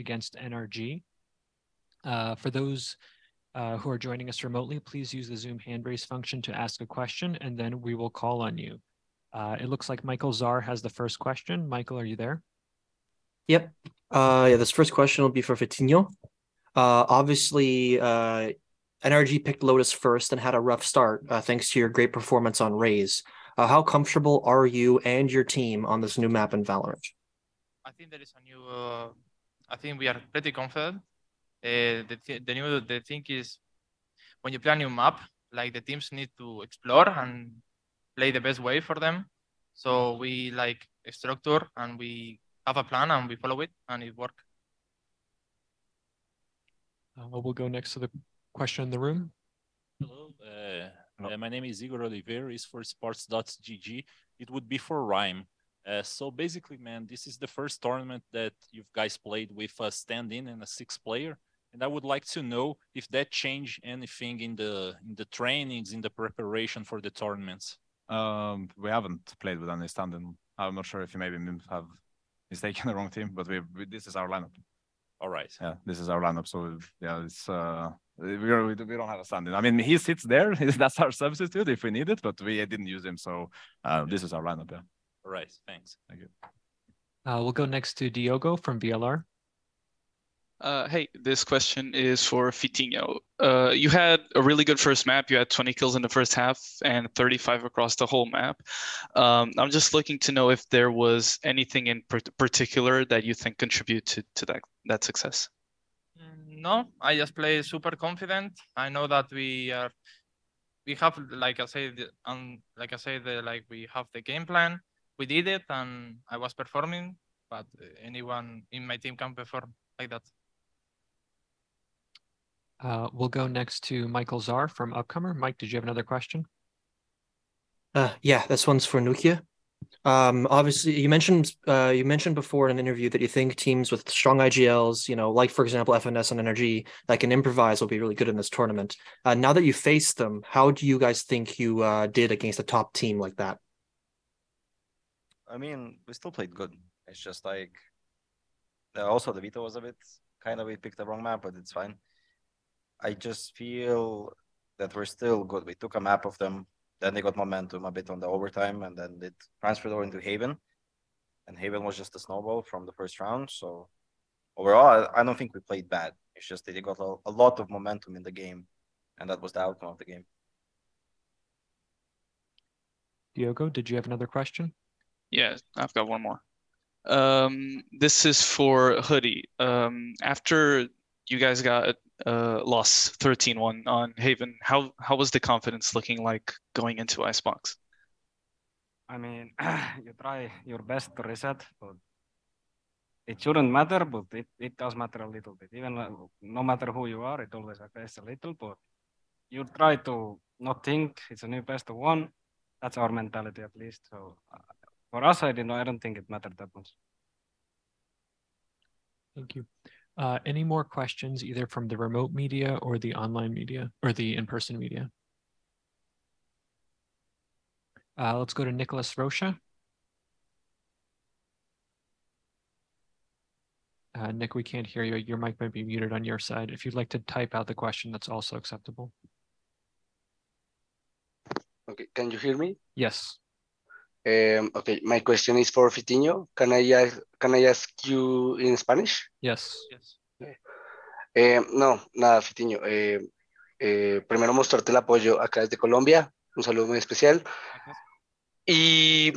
against NRG. Uh, for those uh, who are joining us remotely, please use the Zoom hand raise function to ask a question, and then we will call on you. Uh, it looks like Michael Czar has the first question. Michael, are you there? Yep. Uh, yeah, this first question will be for Fit1nho. Uh, obviously, uh, NRG picked Lotus first and had a rough start uh, thanks to your great performance on Raze. Uh, how comfortable are you and your team on this new map in Valorant? I think there is a new. I think we are pretty confident. Uh, the th- the new the thing is when you play a new map, like the teams need to explore and play the best way for them. So we like structure and we have a plan and we follow it and it works. Uh, we'll go next to the question in the room. Hello, uh, uh, my name is Igor Oliveira. Is for sports.gg. It would be for Rhyme. Uh, so basically, man, this is the first tournament that you guys played with a stand-in and a six-player, and I would like to know if that changed anything in the in the trainings, in the preparation for the tournaments. Um, we haven't played with any stand-in. I'm not sure if you maybe have mistaken the wrong team, but we, we this is our lineup. All right. Yeah, this is our lineup. So yeah, it's uh, we we don't have a stand-in. I mean, he sits there. That's our substitute if we need it, but we didn't use him. So uh, this is our lineup. Yeah. All right. Thanks. Thank you. Uh, we'll go next to Diogo from VLR. Uh, hey, this question is for Fit1nho. Uh, you had a really good first map. You had 20 kills in the first half and 35 across the whole map. Um, I'm just looking to know if there was anything in particular that you think contributed to, to that, that success. Mm, no, I just play super confident. I know that we are, we have, like I say, and like I say, the, like we have the game plan. We did it, and I was performing. But anyone in my team can perform like that. Uh, we'll go next to Michael Czar from Upcomer. Mike, did you have another question? Uh, yeah, this one's for nukkye. Um, obviously, you mentioned uh, you mentioned before in an interview that you think teams with strong IGLs, you know, like for example FNS and NRG, that can improvise, will be really good in this tournament. Uh, now that you faced them, how do you guys think you uh, did against a top team like that? I mean, we still played good. It's just like also the veto was a bit kind of we picked the wrong map, but it's fine. I just feel that we're still good. We took a map of them, then they got momentum a bit on the overtime, and then it transferred over into Haven. And Haven was just a snowball from the first round. So overall, I don't think we played bad. It's just that they got a, a lot of momentum in the game, and that was the outcome of the game. Diogo, did you have another question? Yeah, I've got one more. Um, this is for hoody. Um, after you guys got uh, loss 13-1 on Haven. How how was the confidence looking like going into Icebox? I mean, you try your best to reset, but it shouldn't matter, but it, it does matter a little bit. Even uh, no matter who you are, it always affects a little, but you try to not think it's a new best of one. That's our mentality at least. So uh, for us, I don't, I don't think it mattered that much. Thank you. Uh, any more questions either from the remote media or the online media or the in-person media? Uh, let's go to Nicholas Rocha. Uh, Nick, we can't hear you. Your mic might be muted on your side. If you'd like to type out the question, that's also acceptable. Okay, can you hear me? Yes. Um, okay, my question is for Vitinho. Can I ask, can I ask you in Spanish? Yes. Yes. Eh, no, nada, Fitiño. Eh, eh, primero mostrarte el apoyo acá desde Colombia. Un saludo muy especial. Y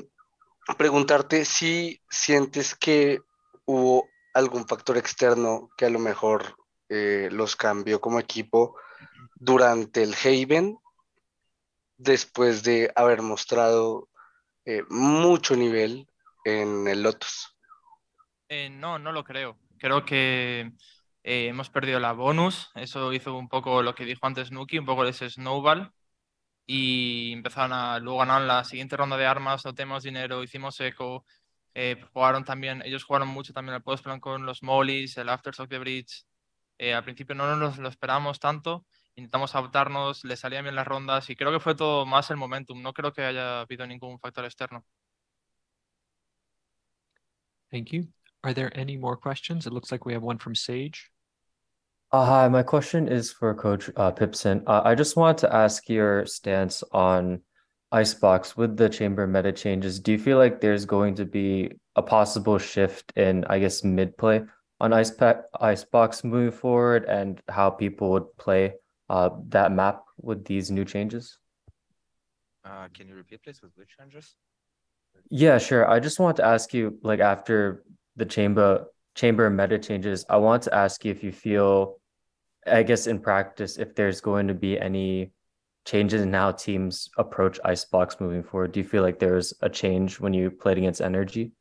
preguntarte si sientes que hubo algún factor externo que a lo mejor eh, los cambió como equipo durante el Haven, después de haber mostrado eh, mucho nivel en el Lotus. Eh, no, no lo creo. Creo que eh, hemos perdido la bonus. Eso hizo un poco lo que dijo antes Nuki, un poco ese snowball. Y empezaron a luego ganar la siguiente ronda de armas, no tenemos dinero, hicimos eco. jugaron también, ellos jugaron mucho también el postplan con los mollies, el aftershock de bridge. al principio no nos lo esperábamos tanto, intentamos adaptarnos, le salían bien las rondas y creo que fue todo más el momentum. No creo que haya habido ningún factor externo. Thank you. Are there any more questions? It looks like we have one from Sage. Uh, hi, my question is for Coach uh, Pipson. Uh, I just wanted to ask your stance on Icebox with the chamber meta changes. Do you feel like there's going to be a possible shift in, I guess, mid play on Ice Icebox moving forward, and how people would play uh, that map with these new changes? Uh, can you repeat, please, with which changes? Yeah, sure. I just want to ask you, like after the chamber chamber meta changes, I want to ask you if you feel I guess in practice, if there's going to be any changes in how teams approach Icebox moving forward, do you feel like there's a change when you played against NRG?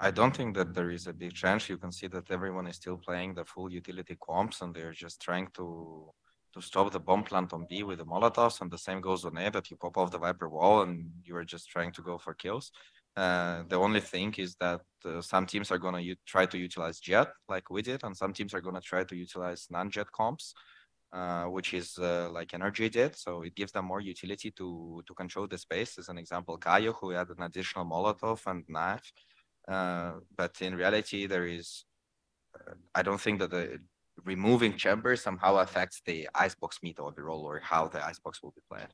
I don't think that there is a big change. You can see that everyone is still playing the full utility comps and they're just trying to to stop the bomb plant on B with the Molotovs. And the same goes on A that you pop off the Viper wall and you are just trying to go for kills. Uh, the only thing is that uh, some teams are going to try to utilize Jett like we did, and some teams are going to try to utilize non-Jett comps, uh, which is uh, like NRG did. So it gives them more utility to to control the space. As an example, KAY/O, who had an additional Molotov and knife. Uh, but in reality, there is, I don't think that the removing chamber somehow affects the icebox meta overall or how the icebox will be played.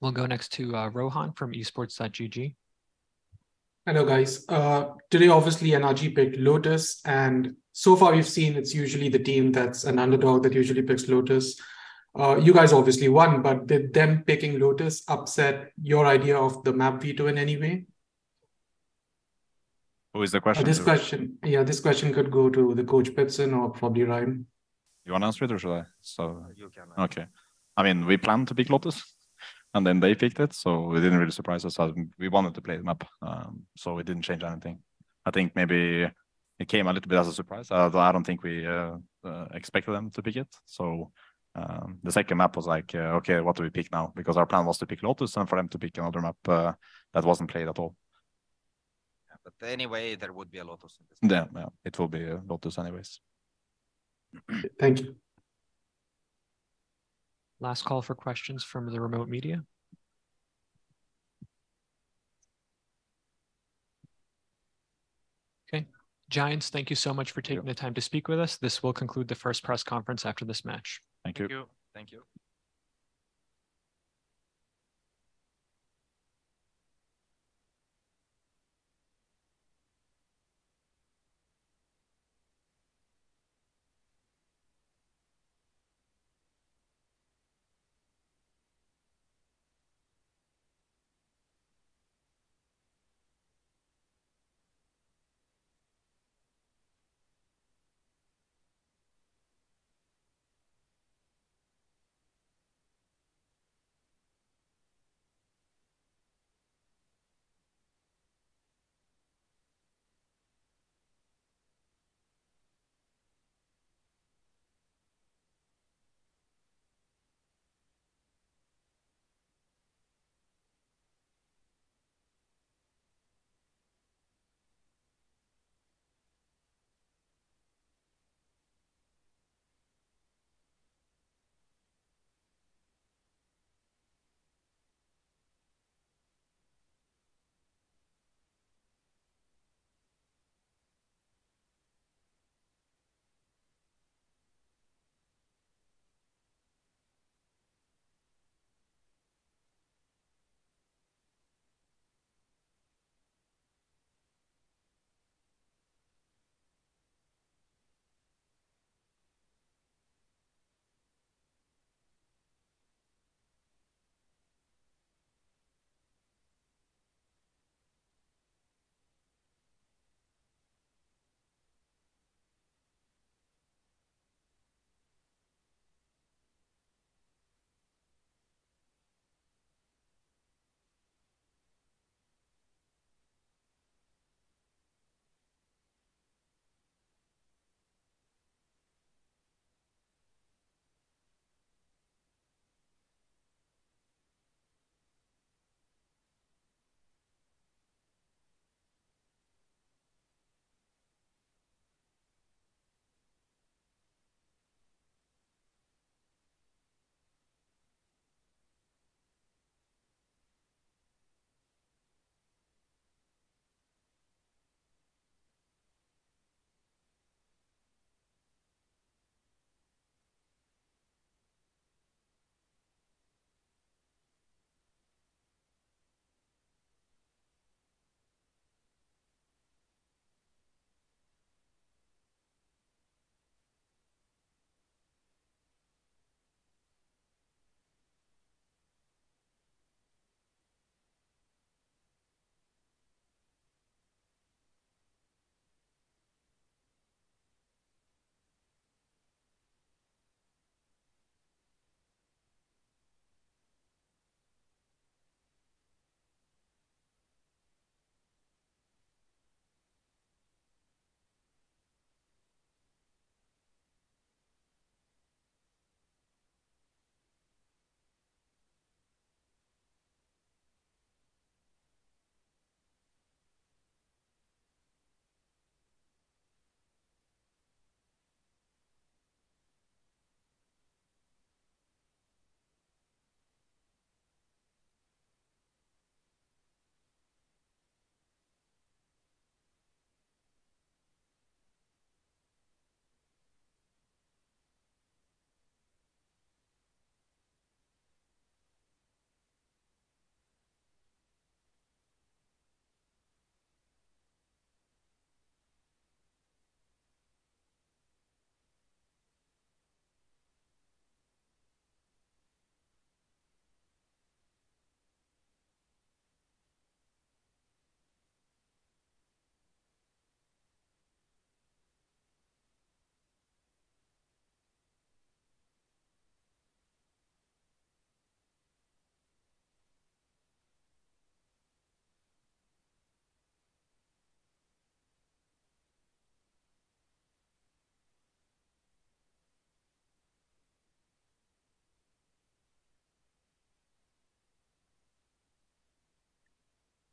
We'll go next to uh, Rohan from esports.gg. Hello, guys. Uh, today, obviously, NRG picked Lotus, and so far we've seen it's usually the team that's an underdog that usually picks Lotus. Uh, you guys obviously won, but did them picking Lotus upset your idea of the map veto in any way? Who is the Uh, question? this to? question, yeah, this question could go to the coach Pipson or probably Ryan. You want to answer it or should I? So You can. okay. I mean, we planned to pick Lotus, and then they picked it, so it didn't really surprise us. Uh, We wanted to play the map, um, so we didn't change anything. I think maybe it came a little bit as a surprise. Uh, I don't think we uh, uh, expected them to pick it. So um, the second map was like, uh, okay, what do we pick now? Because our plan was to pick Lotus, and for them to pick another map uh, that wasn't played at all. But anyway, there would be a Lotus in this. Yeah, yeah, it will be uh, Lotus anyways. Thank you. Last call for questions from the remote media. Okay. Giants, thank you so much for taking the time to speak with us. This will conclude the first press conference after this match. Thank you. Thank you. Thank you.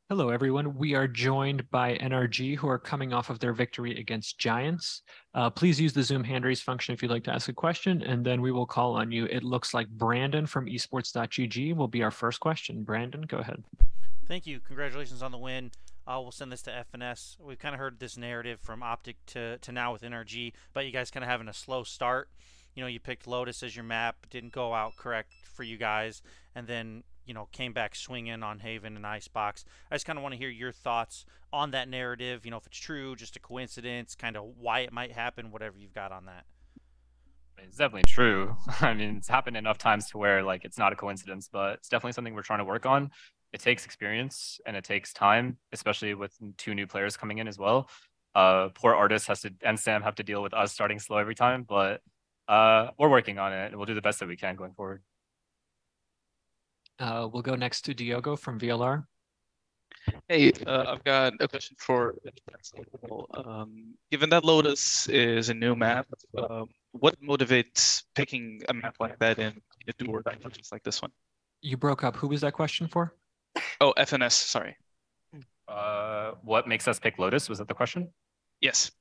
Hello, everyone. We are joined by NRG, who are coming off of their victory against Giants. Uh, please use the Zoom hand raise function if you'd like to ask a question, and then we will call on you. It looks like Brandon from esports.gg will be our first question. Brandon, go ahead. Thank you. Congratulations on the win. Uh, we'll send this to FNS. We've kind of heard this narrative from Optic to, to now with NRG, but you guys kind of having a slow start. You know, you picked Lotus as your map, didn't go out correct for you guys, and then you know, came back swinging on Haven and Icebox. I just kind of want to hear your thoughts on that narrative. You know, if it's true, just a coincidence, kind of why it might happen, whatever you've got on that. It's definitely true. I mean, it's happened enough times to where like it's not a coincidence, but it's definitely something we're trying to work on. It takes experience and it takes time, especially with two new players coming in as well. Uh, poor ardiis has to and s0m have to deal with us starting slow every time, but uh, we're working on it and we'll do the best that we can going forward. Uh, we'll go next to Diogo from VLR. Hey, uh, I've got a question for um, given that Lotus is a new map, uh, what motivates picking a map like that in a do or die just like this one? You broke up. Who was that question for? Oh, FNS. Sorry. Uh, what makes us pick Lotus? Was that the question? Yes.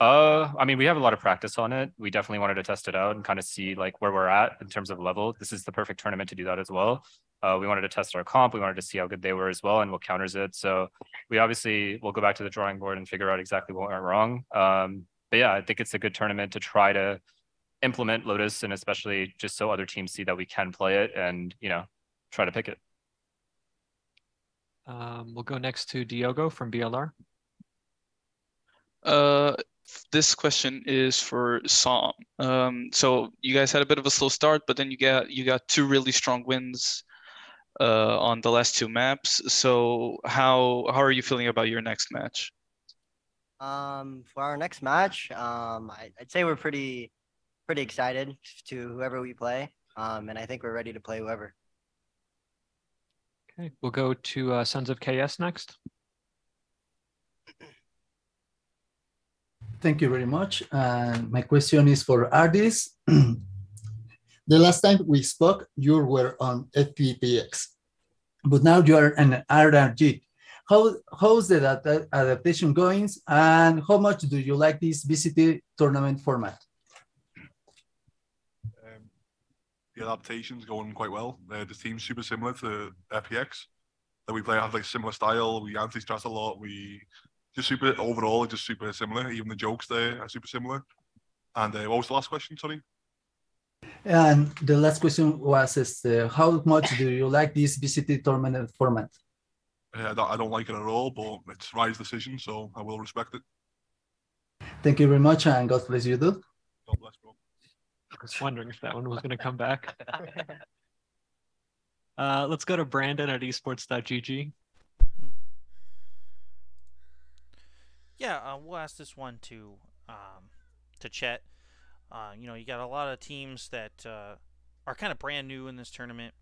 Uh, I mean, we have a lot of practice on it. We definitely wanted to test it out and kind of see like where we're at in terms of level. This is the perfect tournament to do that as well. Uh, we wanted to test our comp. We wanted to see how good they were as well and what counters it. So we obviously will go back to the drawing board and figure out exactly what went wrong. Um, but yeah, I think it's a good tournament to try to implement Lotus and especially just so other teams see that we can play it and, you know, try to pick it. Um, we'll go next to Diogo from VLR. Uh, this question is for s0m. Um, so you guys had a bit of a slow start, but then you got you got two really strong wins uh, on the last two maps. So how how are you feeling about your next match? Um, for our next match, um, I, would say we're pretty pretty excited to whoever we play, um, and I think we're ready to play whoever. Okay, we'll go to uh, Sons of KS next. Thank you very much. And my question is for ardiis. the last time we spoke, you were on FPX, but now you are an NRG. How, how's the adaptation going and how much do you like this VCT tournament format? Um, the adaptation's going quite well. Uh, the team's super similar to FPX. That we play have like similar style. We anti-stress a lot. We just super overall, just super similar. Even the jokes there are super similar. And uh, what was the last question, Tony? And the last question was, is, uh, how much do you like this VCT tournament format? Uh, I, don't, like it at all, but it's Riot's decision, so I will respect it. Thank you very much, and God bless you, dude. God bless, bro. I was wondering if that one was going to come back. uh, let's go to Brandon at esports.gg. Yeah, uh, we'll ask this one to um, to Chet. Uh, you know, you got a lot of teams that uh, are kind of brand new in this tournament.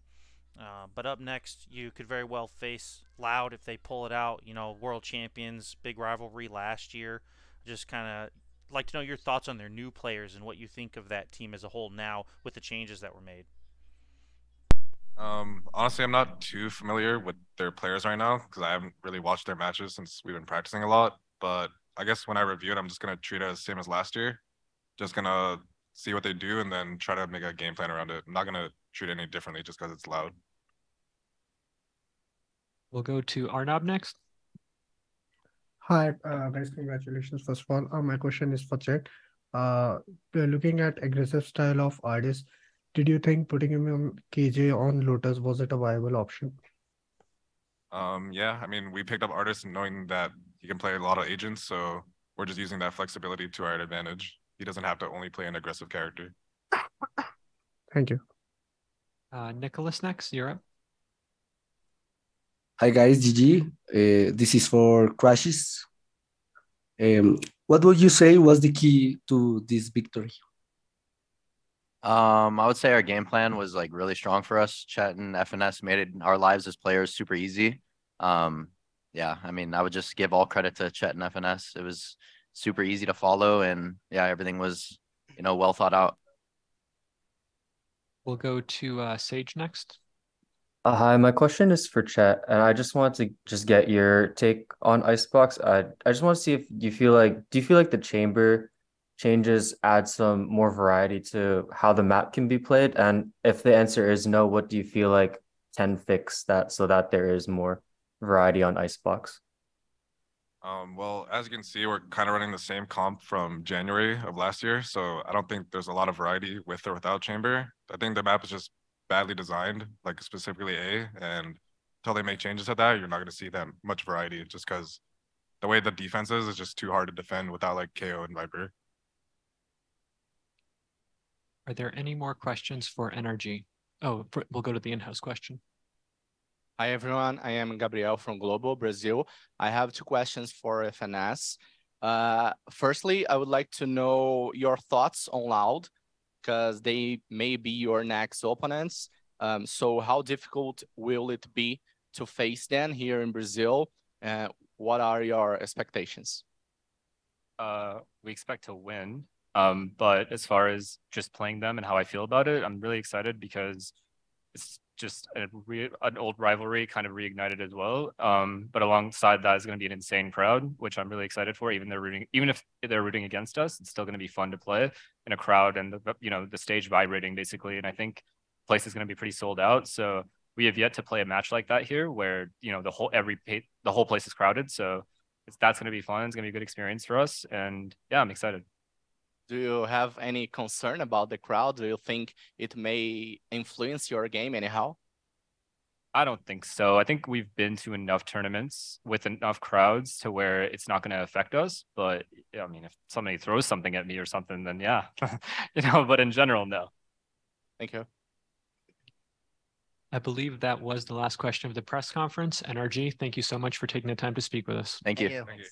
Uh, but up next, you could very well face Loud if they pull it out. You know, world champions, big rivalry last year. Just kind of like to know your thoughts on their new players and what you think of that team as a whole now with the changes that were made. Um, honestly, I'm not too familiar with their players right now because I haven't really watched their matches since we've been practicing a lot. But I guess when I review it, I'm just gonna treat it as same as last year. Just gonna see what they do and then try to make a game plan around it. I'm not gonna treat it any differently just because it's loud. We'll go to Arnab next. Hi, uh, guys. Congratulations. First of all, uh, my question is for Chet. Uh, looking at aggressive style of ardiis, did you think putting him on KJ on Lotus was it a viable option? Um, yeah, I mean, we picked up artists knowing that he can play a lot of agents, so we're just using that flexibility to our advantage. He doesn't have to only play an aggressive character. Thank you. Uh, Nicholas next, Europe. Hi guys, GG. Uh, this is for crashies. Um, what would you say was the key to this victory? Um, I would say our game plan was like really strong for us. Chet and FNS made it our lives as players super easy. Um, yeah, I mean, I would just give all credit to Chet and FNS. It was super easy to follow, and yeah, everything was you know well thought out. We'll go to uh, Sage next. Uh, hi, my question is for Chet, and I just wanted to just get your take on Icebox. I I just want to see if you feel like do you feel like the chamber changes add some more variety to how the map can be played? And if the answer is no, what do you feel like can fix that so that there is more variety on Icebox? Um, well, as you can see, we're kind of running the same comp from January of last year, so I don't think there's a lot of variety with or without chamber. I think the map is just badly designed, like specifically A, and until they make changes to that, you're not going to see that much variety just because the way the defense is is just too hard to defend without like KAY/O and Viper. Are there any more questions for NRG? Oh, for, we'll go to the in-house question. Hi, everyone. I am Gabriel from Global Brazil. I have two questions for FNS. Uh, firstly, I would like to know your thoughts on Loud because they may be your next opponents. Um, so how difficult will it be to face them here in Brazil? Uh, what are your expectations? Uh, we expect to win. Um, but as far as just playing them and how I feel about it, I'm really excited because it's just a re- an old rivalry kind of reignited as well. Um, but alongside that is going to be an insane crowd, which I'm really excited for. Even they're rooting, even if they're rooting against us, it's still going to be fun to play in a crowd and the you know the stage vibrating basically. And I think place is going to be pretty sold out. So we have yet to play a match like that here, where you know the whole every the whole place is crowded. So it's that's going to be fun. It's going to be a good experience for us. And yeah, I'm excited do you have any concern about the crowd? Do you think it may influence your game anyhow? I don't think so. I think we've been to enough tournaments with enough crowds to where it's not going to affect us. But I mean, if somebody throws something at me or something, then yeah, you know. But in general, no. Thank you. I believe that was the last question of the press conference. NRG, thank you so much for taking the time to speak with us. Thank you. Thank you.